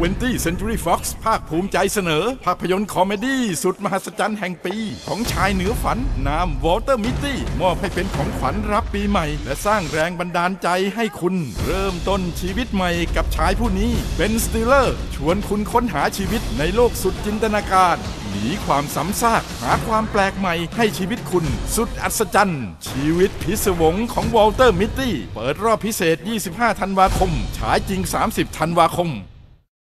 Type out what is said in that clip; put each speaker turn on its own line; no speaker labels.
20 Century Fox ภาคภูมิใจเสนอ ภาพยนตร์ comedy สุดมหัศจรรย์แห่งปี ของชายเหนือฝัน นามวอลเตอร์มิตตี้มอบให้เป็นของขวัญรับปีใหม่ และสร้างแรงบันดาลใจให้คุณ เริ่มต้นชีวิตใหม่กับชายผู้นี้ เบนสติลเลอร์ ชวนคุณค้นหาชีวิตในโลกสุดจินตนาการหนีความซ้ำซากหาความแปลกใหม่ให้ชีวิตคุณ สุดอัศจรรย์ ชีวิตพิศวงของวอลเตอร์มิตตี้ เปิดรอบพิเศษ 25 ธันวาคม ฉายจริง 30 ธันวาคม